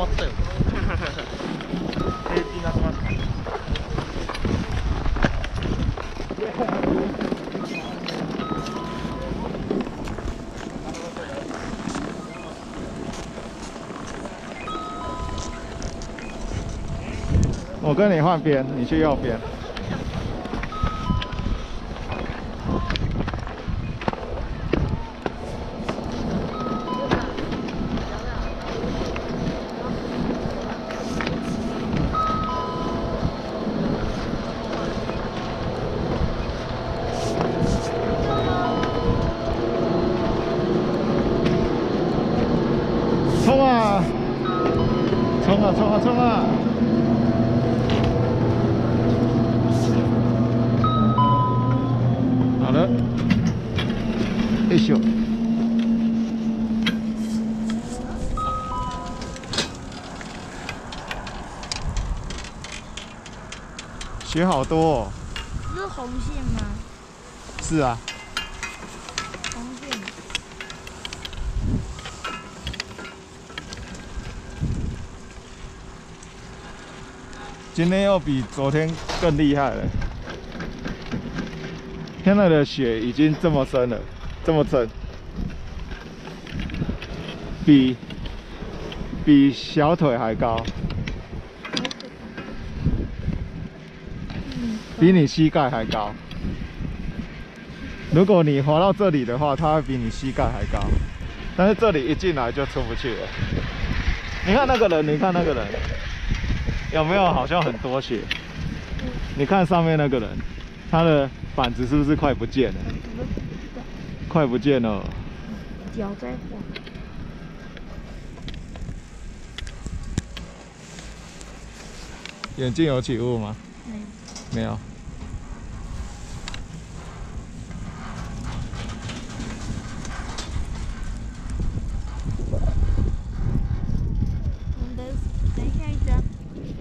持ったよ平気になってますか我跟你换边，你去右边。 好多哦。是红线吗？是啊，红线。今天又比昨天更厉害了。现在的雪已经这么深了，这么深，比比小腿还高，比你膝盖还高。如果你滑到这里的话，它会比你膝盖还高，但是这里一进来就出不去了。你看那个人，你看那个人，有没有好像很多血？你看上面那个人，他的板子是不是快不见了？快不见了。脚在晃。眼镜有起雾吗？没有。没有。我们等等一下一张，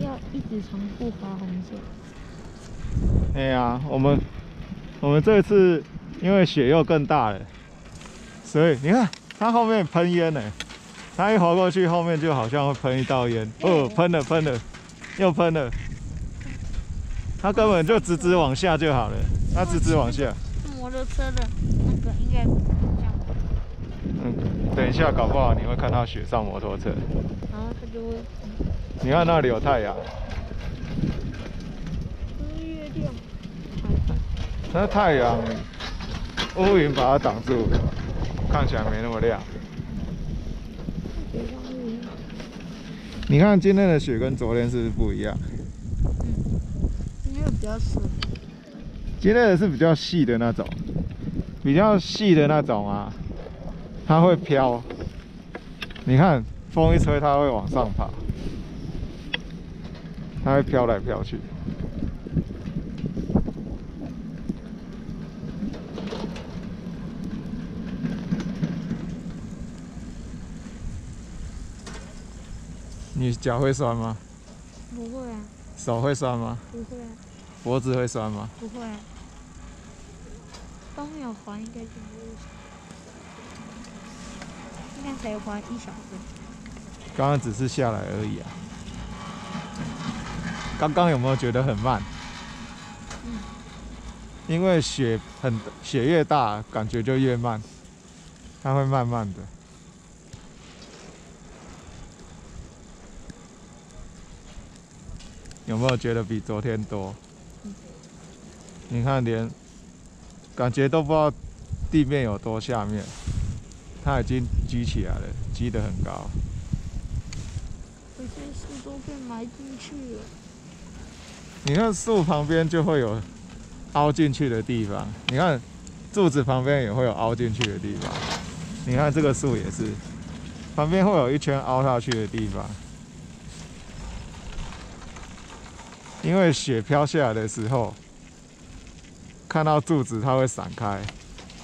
要一直重复划红线。哎呀，我们我们这次因为雪又更大了，所以你看它后面喷烟呢，它一滑过去，后面就好像会喷一道烟。哦，喷了喷了，又喷了。它根本就直直往下就好了，它直直往下。是摩托车的那个应该嗯，等一下搞不好你会看到雪上摩托车。然后它就会。你看那里有太阳。那太阳乌云把它挡住，看起来没那么亮。你看今天的雪跟昨天是不是不一样？因为比较湿。今天的是比较细的那种，比较细的那种啊，它会飘。你看风一吹，它会往上爬，它会飘来飘去。你脚会酸吗？不会啊，手会酸吗？不会啊，脖子会酸吗？不会啊。都没有还，应该就不会。应该才还一小时。刚刚只是下来而已啊。刚刚有没有觉得很慢？嗯因为雪很雪越大，感觉就越慢，它会慢慢的。有没有觉得比昨天多？你看连感觉都不知道地面有多下面，它已经积起来了，积得很高。有些树都被埋进去了。你看树旁边就会有凹进去的地方，你看柱子旁边也会有凹进去的地方。你看这个树也是，旁边会有一圈凹下去的地方。因为雪飘下来的时候，看到柱子它会散开，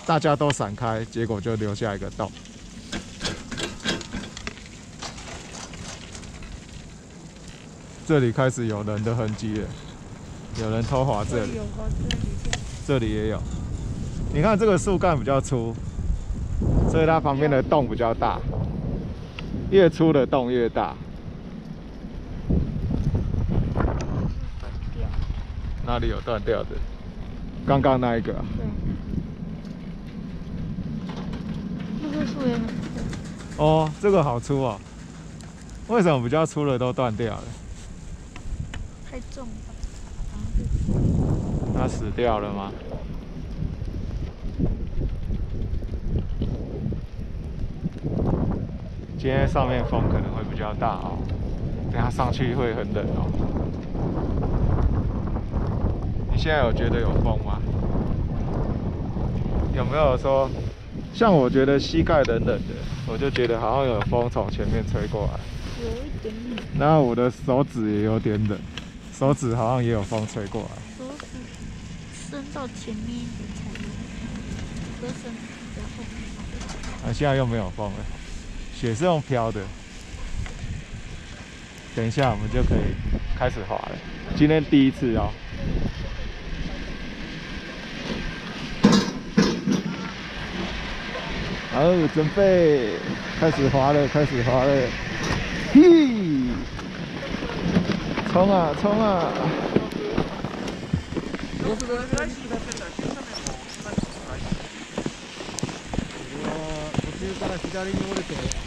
大家都散开，结果就留下一个洞。这里开始有人的痕迹了，有人偷滑这里，这里也有。你看这个树干比较粗，所以它旁边的洞比较大，越粗的洞越大。哪里有断掉的？刚刚那一个、啊。对。那棵树也很粗，哦，这个好粗哦。为什么比较粗的都断掉了？太重了。它死掉了吗？今天上面风可能会比较大哦，等下上去会很冷哦。你现在有觉得有风吗？有没有说，像我觉得膝盖冷冷的，我就觉得好像有风从前面吹过来。有一点冷，然后我的手指也有点冷，手指好像也有风吹过来。手指伸到前面一点才有，歌声比较后面。啊，现在又没有风了，雪是用飘的。等一下我们就可以开始滑了，今天第一次哦。好，准备开始滑了，开始滑了，嘿，冲啊冲啊！途中から左に折れて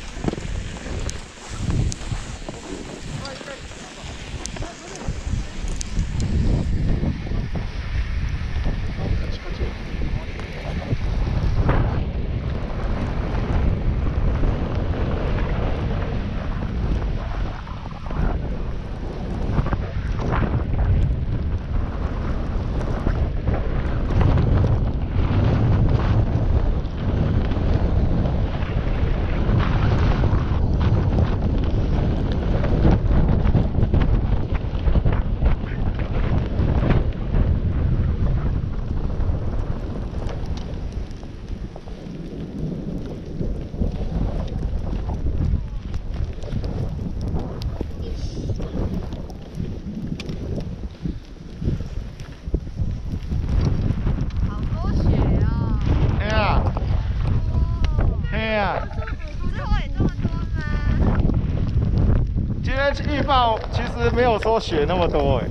预报其实没有说雪那么多哎，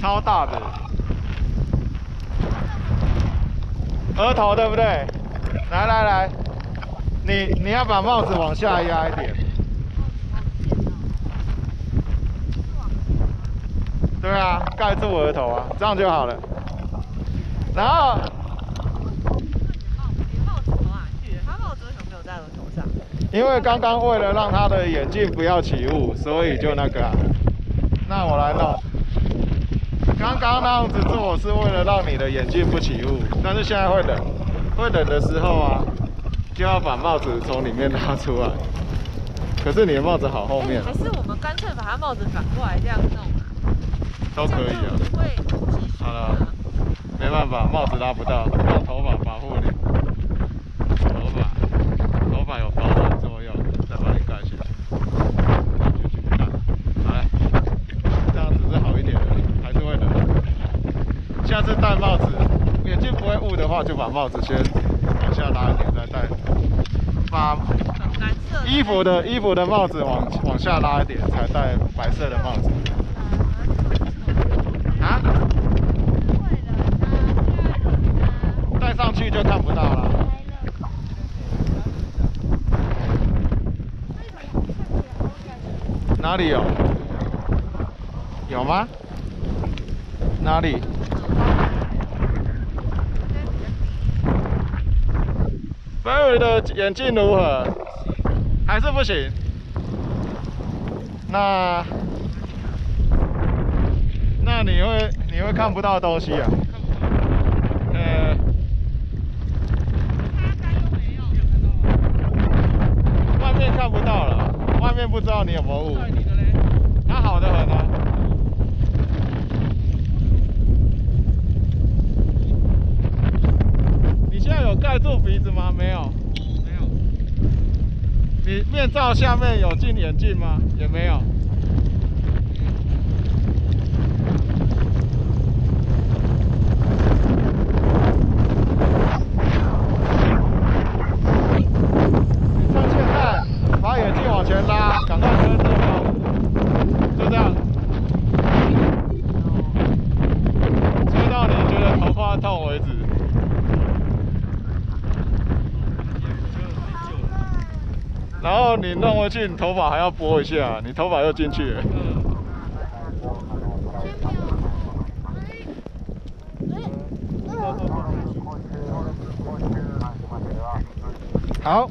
超大的，额头对不对？来来来，你你要把帽子往下压一点，对啊，盖住额头啊，这样就好了。然后你帽子从哪去？他帽子为什么没有在额头上？因为刚刚为了让他的眼镜不要起雾，所以就那个、啊。那我来弄。刚刚那样子做是为了让你的眼镜不起雾，但是现在会冷，会冷的时候啊，就要把帽子从里面拉出来。可是你的帽子好后面，还是我们干脆把它帽子反过来这样弄啊？都可以啊。好了，没办法，帽子拉不到，用头发保护你。头发，头发有保暖作用，再把你盖起来。就去盖好嘞，这样子是好一点的，还是会冷。下次戴帽子，眼镜不会雾的话，就把帽子先往下拉一点，再戴。把衣服的衣服的帽子往往下拉一点，才戴白色的帽子。啊？戴上去就看不到了。哪里有？有吗？哪里？飞伟的眼镜如何？还是不行？那那你会你会看不到东西啊？呃，外面看不到了，外面不知道你有没有雾。它好的很啊。你现在有盖住鼻子吗？没有。没有。你面罩下面有进眼镜吗？也没有。你趁现在把眼镜往前拉，赶快遮遮风，就这样。然后你弄回去，你头发还要拨一下，你头发又进去。了。好，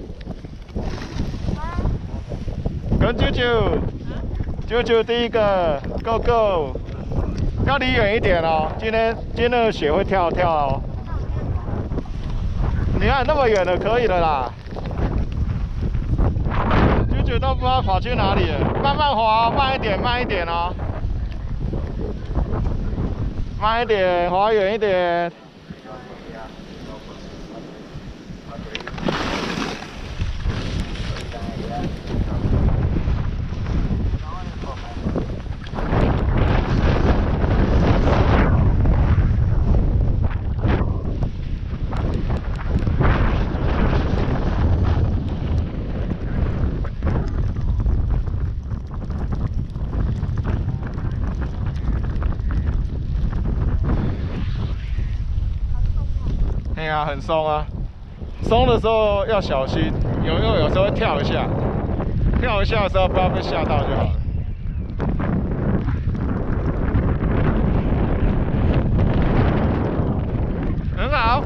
跟舅舅，舅舅第一个，Go Go，要离远一点哦，今天今天的雪会跳跳哦。你看那么远的可以的啦，都不知道跑去哪里了，慢慢滑，慢一点，慢一点哦，慢一点，滑远一点。哎呀，很松啊，松的时候要小心，有有有时候会跳一下，跳一下的时候不要被吓到就好了。很好。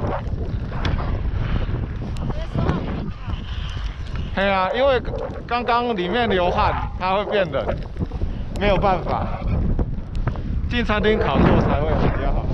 哎呀，因为刚刚里面流汗，它会变冷，没有办法。进餐厅烤肉才会比较好。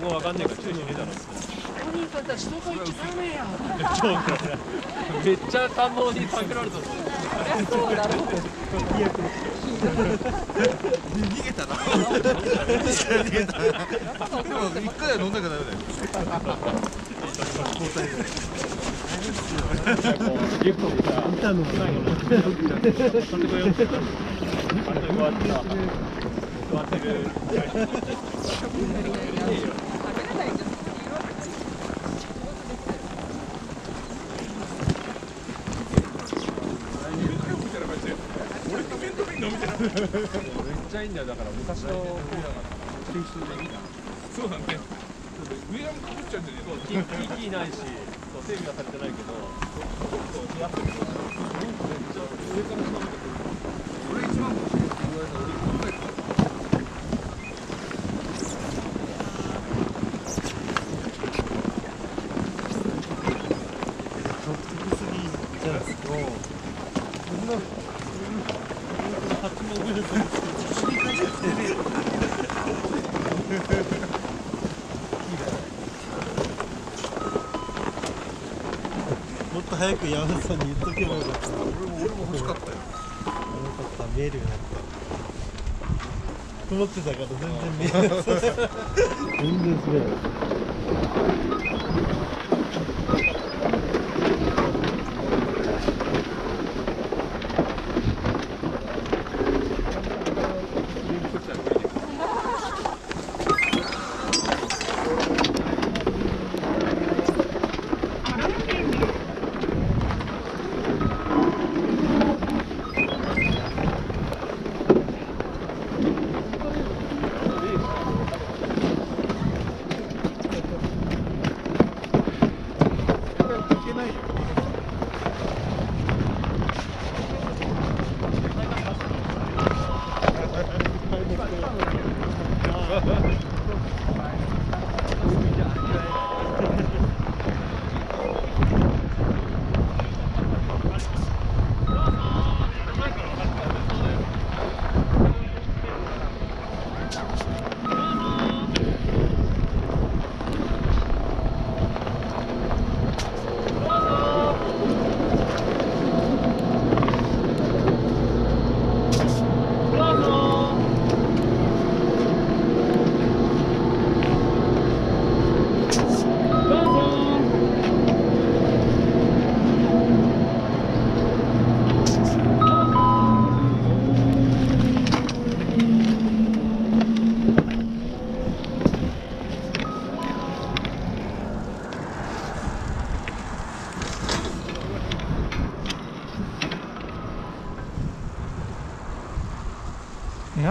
語わかんないから注意ねえだろ。にかく人がやめっちゃ感動にパけられたぞそうだろう逃げたな。逃げたな。でも一回は飲んだよ交代で、い。が、終わった。めっちゃいいんだよ。だから昔のコーラが研修でいいなそうだね上はかぶっちゃうんじゃねえそうキーないしそう整備はされてないけどそう似合ってるめっちゃ上から下まで俺一番もっと早く山田さんに言っとけばよかった。俺も俺も欲しかったよ。よかった。見えるようになった。曇ってたから全然見えない全然すれな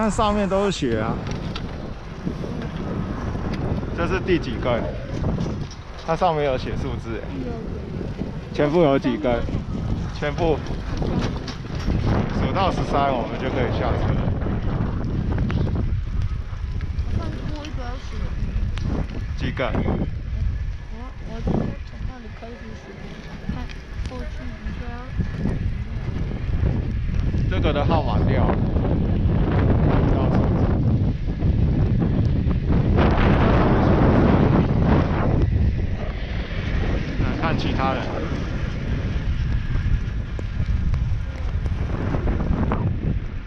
看上面都是雪啊，这是第几根？它上面有写数字哎，全部有几根？全部数到十三，我们就可以下车了。几个？我我直接从那里开始数，看过去一下。这个的号码掉了。到处来看其他人。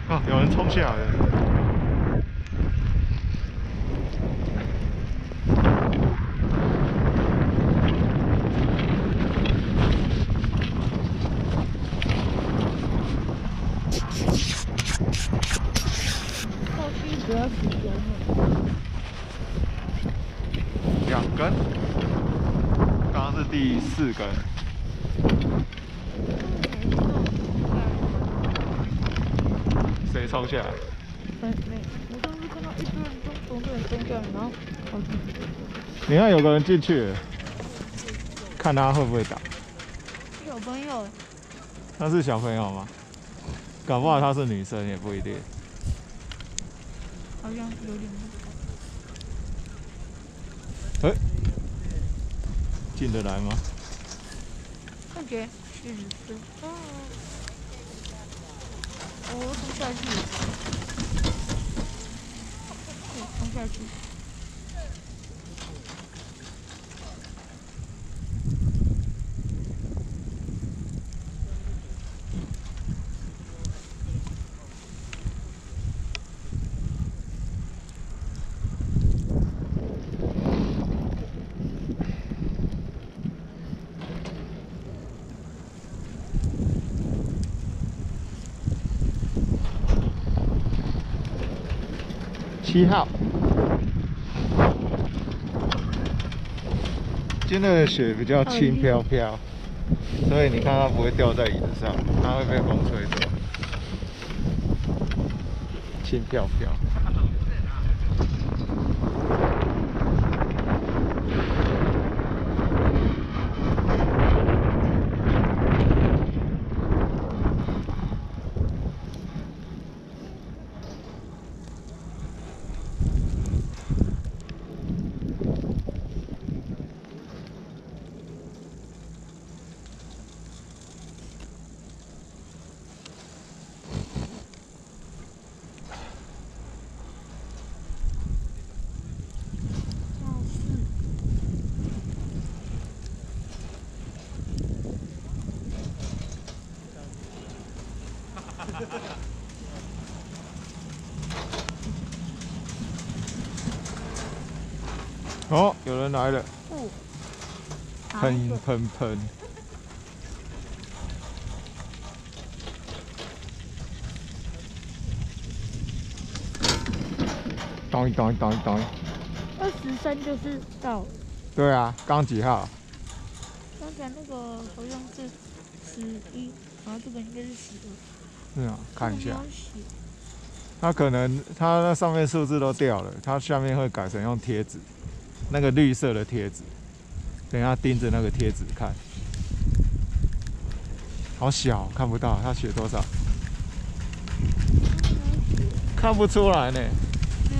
哦，有人冲下来了。过去只要十根了，两根，刚刚是第四根，谁冲下来？没没，我当时看到一堆人从从这里冲下来，然后跑进去，你看有个人进去，看他会不会打。小朋友他是小朋友吗？搞不好他是女生也不一定。好像有点哎、进得来吗？看起来四十我冲下去，我冲下去。七号。今天的雪比较轻飘飘，所以你看它不会掉在椅子上，它会被风吹走。轻飘飘。哦，有人来了，哦，喷喷喷。等一等一等一等，二十三就是到，对啊，刚几号？刚才那个好像是十一，然后这个应该是十二。是啊，看一下。这个没，有写它可能它那上面数字都掉了，它下面会改成用贴纸，那个绿色的贴纸。等一下盯着那个贴纸看，好小，看不到，它写多少？看不出来呢，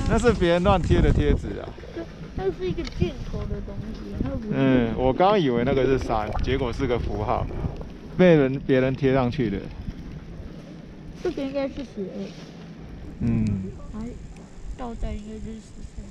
那是别人乱贴的贴纸啊。那是一个箭头的东西，它不是。嗯，我刚刚以为那个是山，结果是个符号，被人别人贴上去的。这个应该是十二，嗯，哎倒带应该就是十三。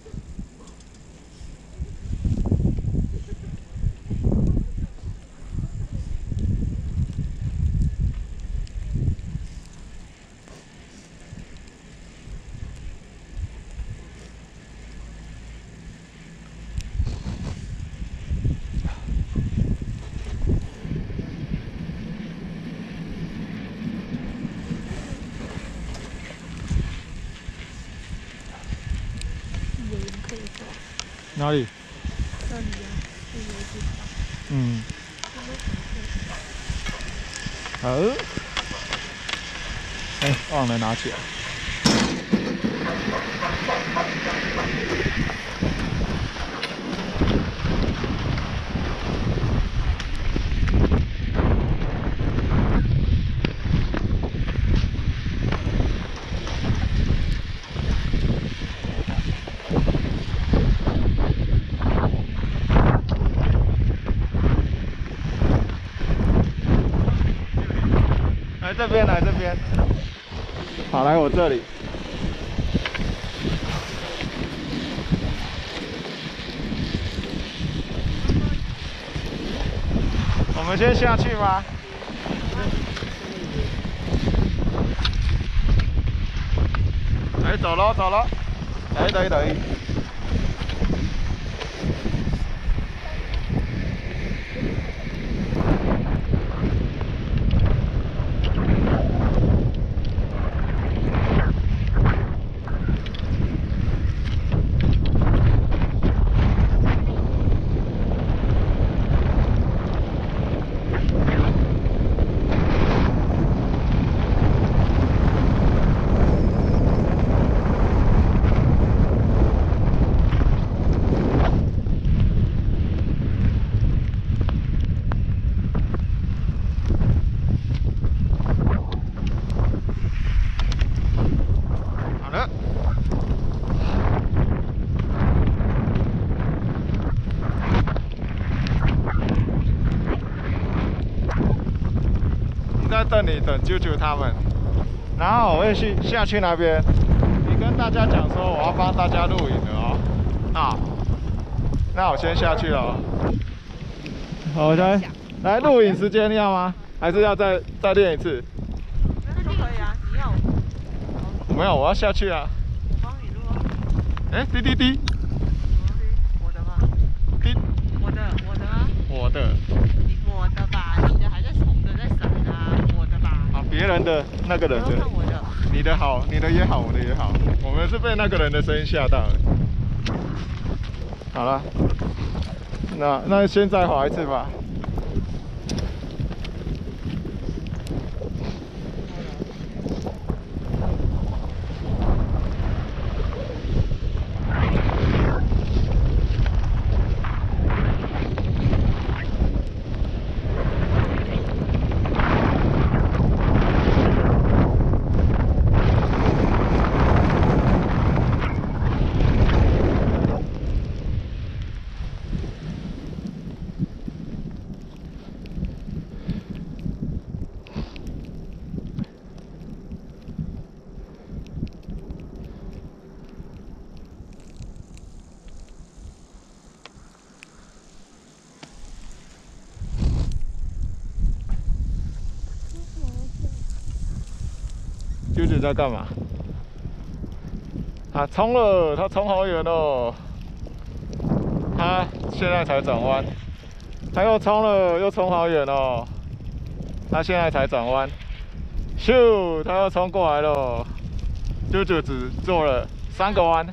有人可以说，哪里？这里啊，是有一地方，嗯，好。哎、忘了拿起来。这边，来这边。好，来我这里。我们先下去吧？来，走喽，走喽。来，等一等一。好了。你在等你等舅舅他们，然后我会去下去那边。你跟大家讲说我要帮大家录影了哦。啊，那我先下去了哦。好，的来录影时间要吗？还是要再再练一次？那都可以啊，你要没有，我要下去啊。我帮你录啊。哎，滴滴滴我的吗？滴，我的，我的吗？我的。你我的吧？你的还在红的在闪啊，我的吧？啊，别人的那个人的。你的好，你的也好，我的也好，我们是被那个人的声音吓到了。好了，那那先再滑一次吧。舅舅在干嘛？他冲了，他冲好远哦。他现在才转弯，他又冲了，又冲好远哦。他现在才转弯，咻，他又冲过来了。舅舅只做了三个弯，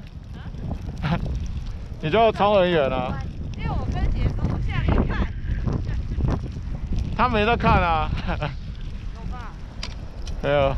你就冲很远了。因为我跟姐说，我下来看，他没在看啊。有吧？没有。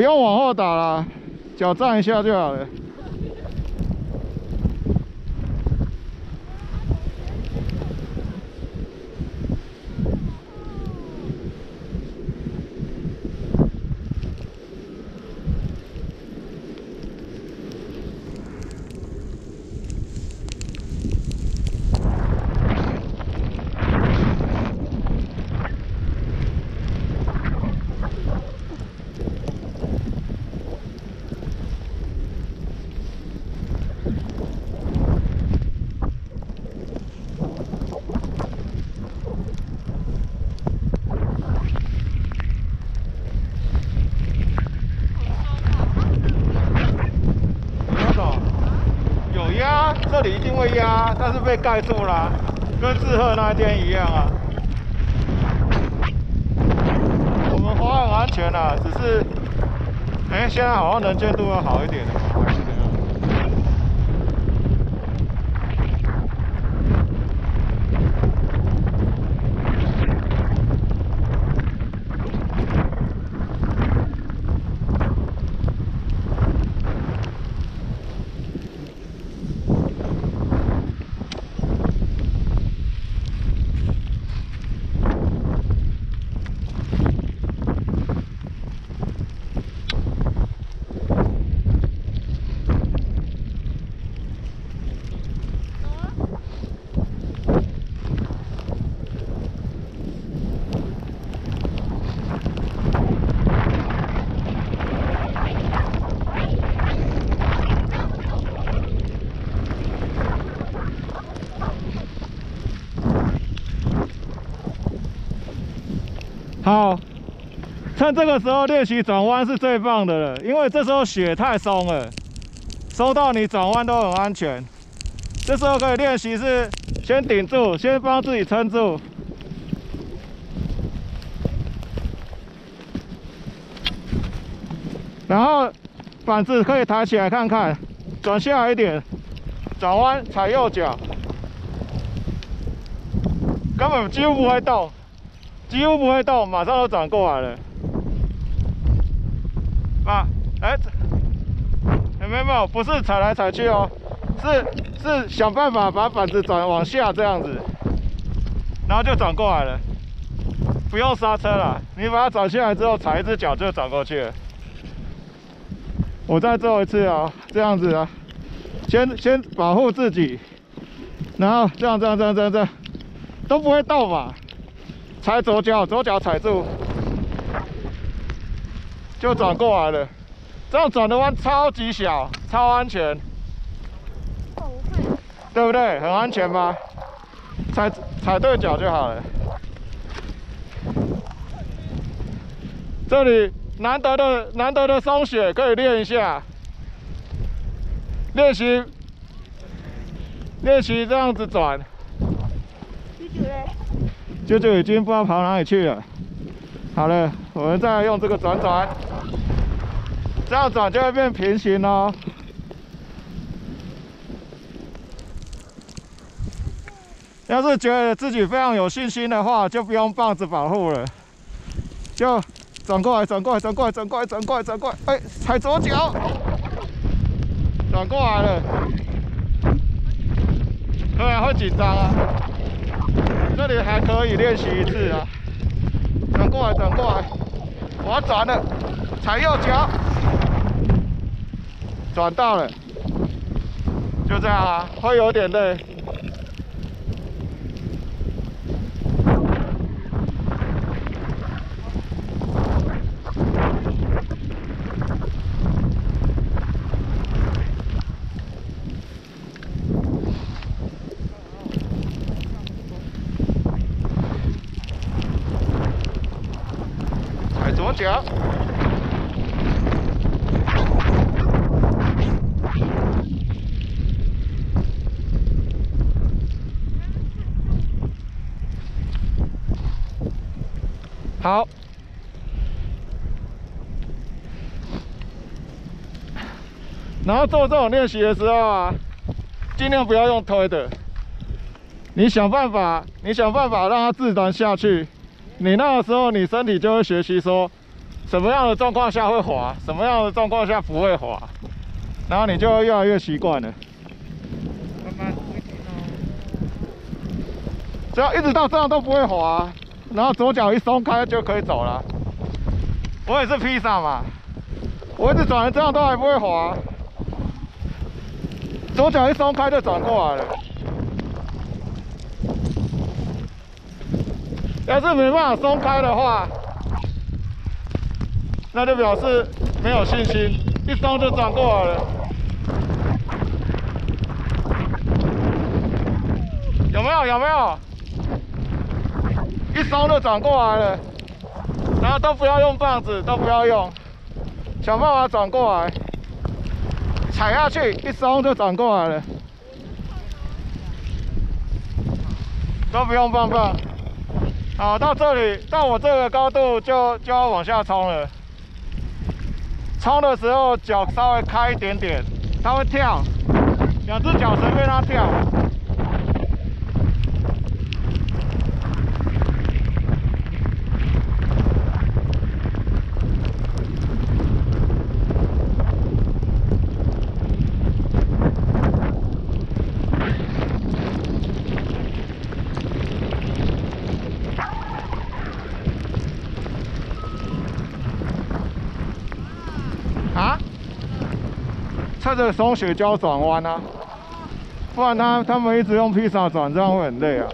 不要往后打了，脚站一下就好了。那种有压，这里一定会压，但是被盖住了，跟志贺那一天一样啊。我们滑很安全啦，只是，哎、现在好像能见度要好一点了吗？还是怎样？好，趁这个时候练习转弯是最棒的了，因为这时候雪太松了，松到你转弯都很安全。这时候可以练习是先顶住，先帮自己撑住。然后板子可以抬起来看看，转下来一点，转弯踩右脚，根本几乎不会动，几乎不会动，马上就转过来了。哎，这没有没有，不是踩来踩去哦，是是想办法把板子转往下这样子，然后就转过来了，不用刹车了，你把它转下来之后，踩一只脚就转过去了。我再做一次啊，这样子啊，先先保护自己，然后这样这样这样这样这样，都不会倒吧，踩左脚，左脚踩住，就转过来了，这样转的弯超级小，超安全，对不对？很安全吗？踩踩对脚就好了。这里难得的难得的松雪，可以练一下，练习练习这样子转。舅舅已经不知道跑哪里去了。好了，我们再来用这个转转，这样转就会变平行哦。要是觉得自己非常有信心的话，就不用棒子保护了，就转过来，转过来，转过来，转过来，转过来，转过来，哎，踩左脚，转过来了，对啊，会紧张啊。这里还可以练习一次啊，转过来，转过来，我要转了，踩右脚，转到了，就这样啊，会有点累。踩左脚。好。然后做这种练习的时候啊，尽量不要用推的，你想办法，你想办法让它自然下去。你那个时候，你身体就会学习说，什么样的状况下会滑，什么样的状况下不会滑，然后你就会越来越习惯了。慢慢只要一直到这样都不会滑，然后左脚一松开就可以走了。我也是披萨嘛，我一直转成这样都还不会滑，左脚一松开就转过来了。要是没办法松开的话，那就表示没有信心，一松就转过来了。有没有？有没有？一松就转过来了，然后都不要用棒子，都不要用，想办法转过来，踩下去一松就转过来了，都不用放放。好，到这里，到我这个高度就就要往下冲了。冲的时候脚稍微开一点点，它会跳，两只脚随便它跳。啊？趁着松雪就要转弯啊，不然他他们一直用披萨转，这样会很累啊。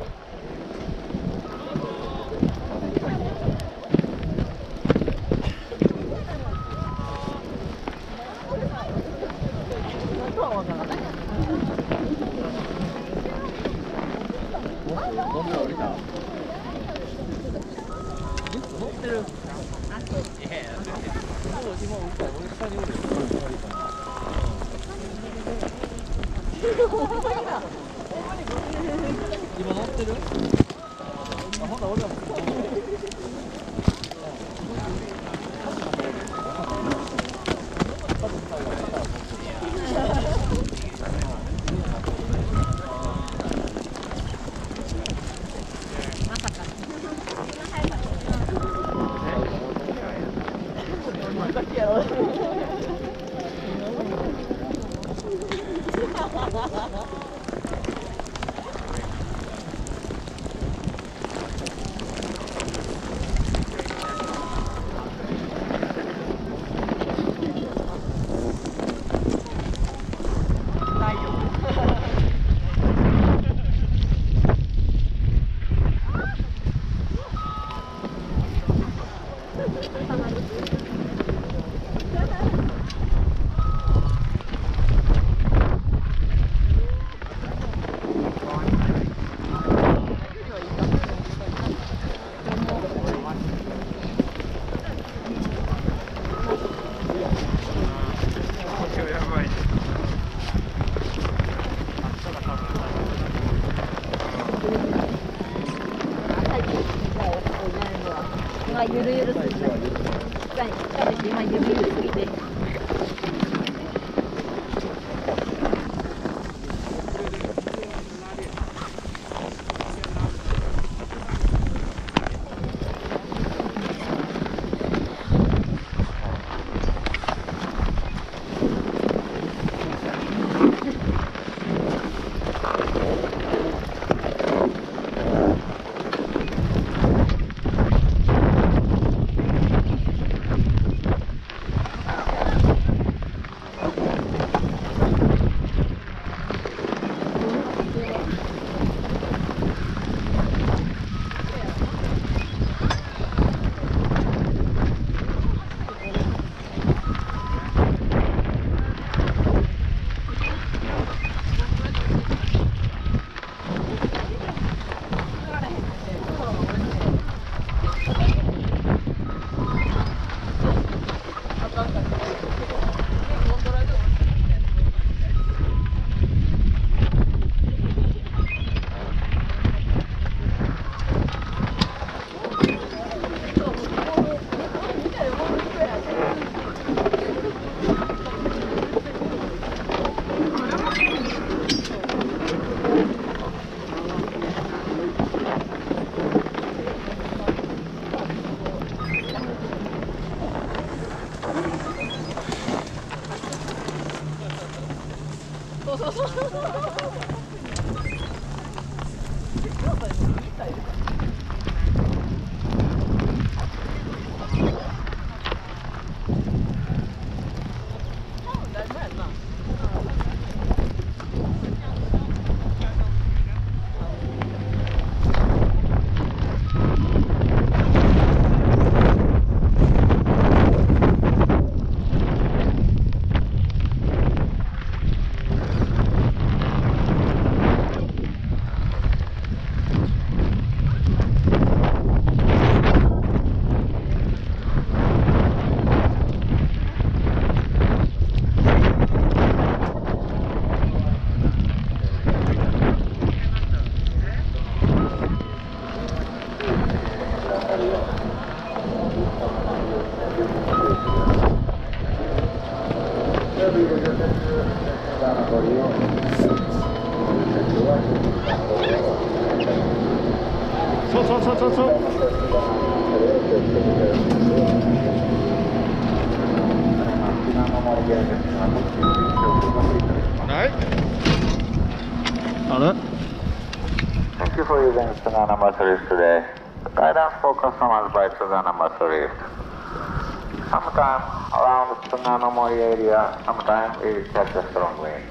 Sometimes it catches strong wind.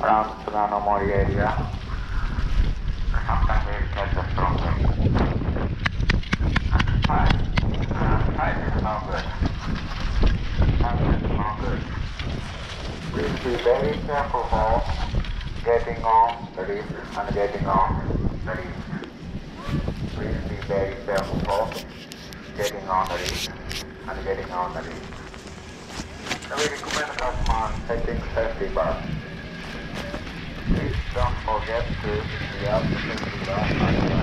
Around Tsunamori area, sometimes it catches strong wind. Time, time is not good. Time is not good. We should be very careful about getting on the reef and getting on the reef. We should be very careful about getting on the reef and getting on the reef. Please don't forget to be up to.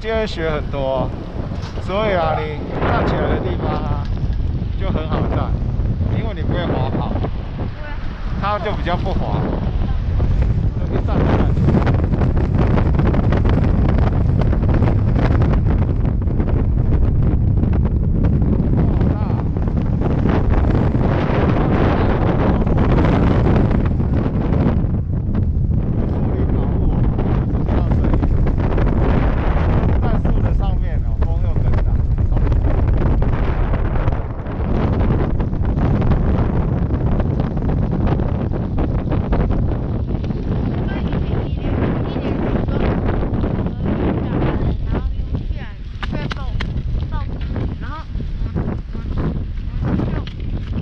今天雪很多，所以啊，你站起来的地方啊就很好站，因为你不会滑跑，它就比较不滑，就一站就站起来。哇好大树林保护，只听到声音。在树的上面哦，风又更大，超级大所以一点一点一点说，呃，打完了，然后流下来，再到到这里，然后我们我们我们就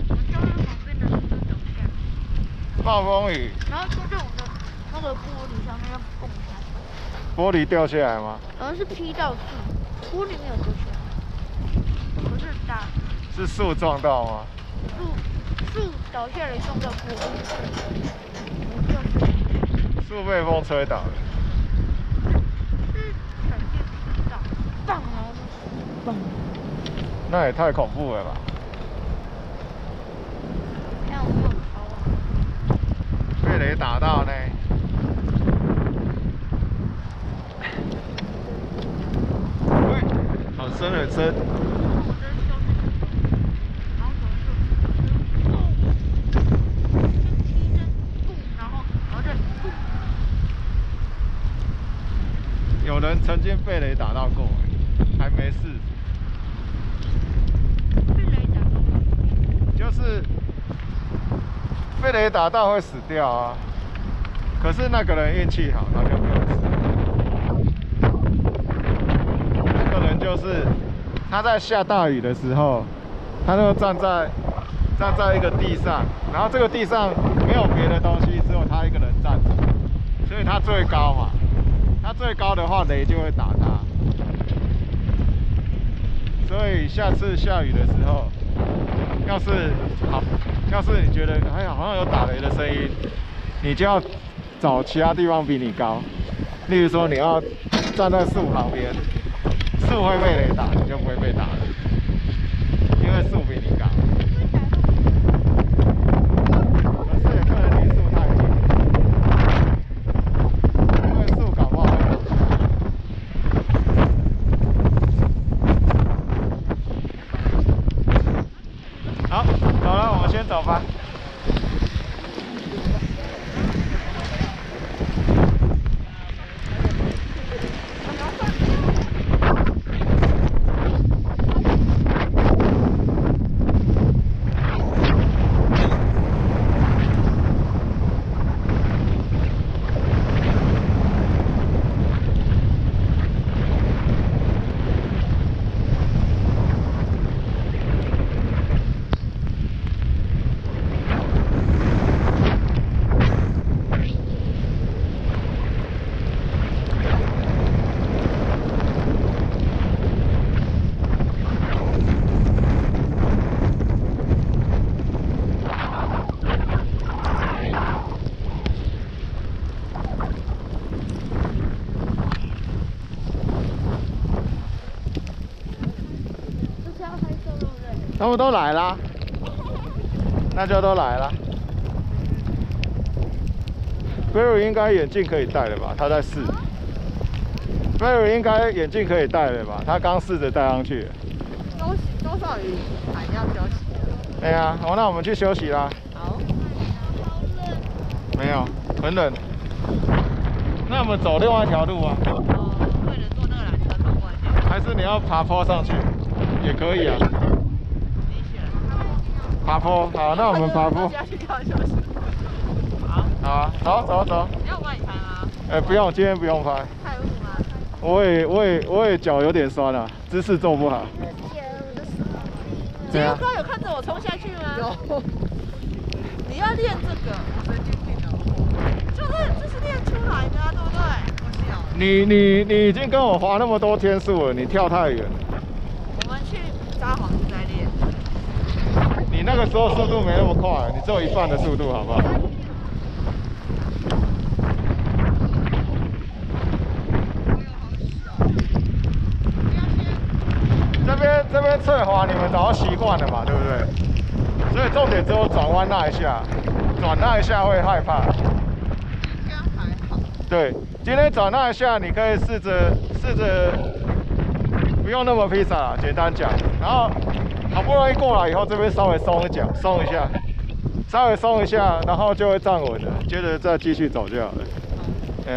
我们就让旁边的树走下来，暴风雨，然后就在我们的那个玻璃上面要蹦下来，玻璃掉下来吗？然后是劈到树，玻璃没有掉下来，不是打是树撞到吗？树树倒下来撞到玻璃，树被风吹倒了。是闪电劈到，棒然后就蹦。那也太恐怖了吧！看我没有逃啊！没打到呢。好深很深。我在休息，然后可能就嘣，先踢一声嘣，然后然后再嘣，有人曾经被雷打到过，还没事。被雷打到。就是被雷打到会死掉啊。可是那个人运气好，他就没有死。那个人就是他在下大雨的时候，他就站在站在一个地上，然后这个地上没有别的东西，只有他一个人站着，所以他最高嘛。他最高的话，雷就会打他。所以下次下雨的时候，要是好，要是你觉得哎呀好像有打雷的声音，你就要找其他地方比你高，例如说你要站在树旁边，树会被雷打，你就不会被打了，因为树比你高。可是也不能离树太近，因为树搞不好会倒下来。好，走了，我们先走吧。这是要拍摄对不都来啦，那就都来了。菲尔应该眼镜可以戴了吧？他在试。菲尔应该眼镜可以戴了吧？他刚试着戴上去。多多少鱼还要休息了？对呀，好，那我们去休息啦。好，没有，很冷。那我们走另外一条路啊，哦，为了坐那个缆车走过去，还是你要爬坡上去？也可以啊。爬坡。好，那我们爬坡。要去跳休息。好，好啊，走走走。你要帮你拍吗？哎、不用，今天不用拍。太雾吗？我也我也我也脚有点酸了、姿势做不好。对啊，哥有看着我冲下去吗？有。你要练这个，神经病哦。就是就是练出来的啊，对不对？你你你已经跟我滑那么多天数了，你跳太远。我们去札幌是在练。你那个时候速度没那么快，你只有一半的速度，好不好？这边这边侧滑，你们早就习惯了嘛，对不对？所以重点只有转弯那一下，转那一下会害怕。应该还好。对，今天转那一下，你可以试着试着不用那么披萨啦，简单讲。然后好不容易过来以后，这边稍微松一脚，松一下，稍微松一下，然后就会站稳了，接着再继续走就好了。对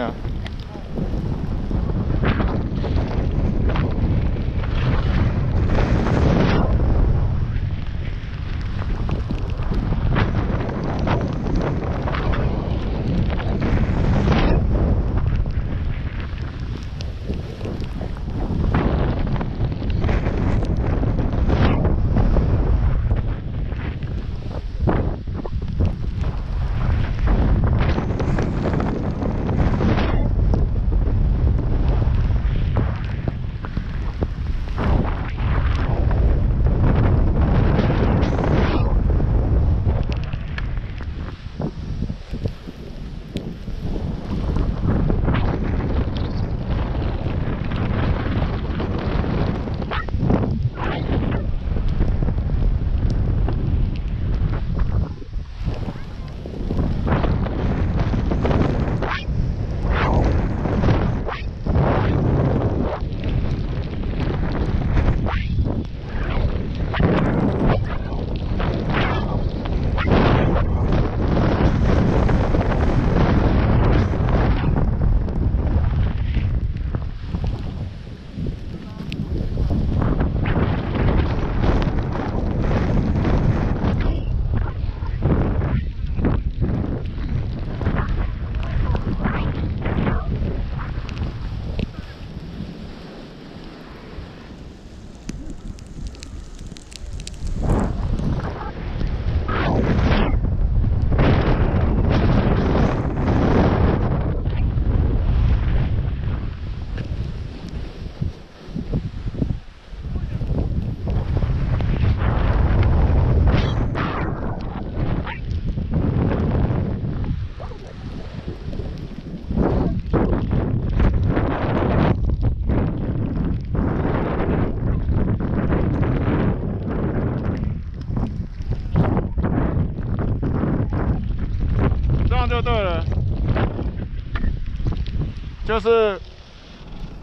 就是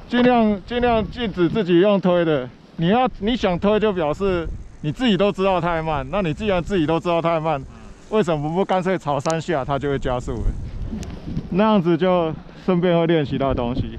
尽量尽量禁止自己用推的。你要你想推，就表示你自己都知道太慢，那你既然自己都知道太慢，为什么不干脆朝三下，它就会加速了？那样子就顺便会练习到东西。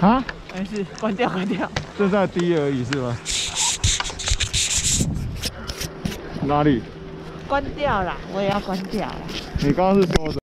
啊，没事，关掉关掉。正在低而已是吗？哪里？关掉了，我也要关掉了。你刚刚是说什么？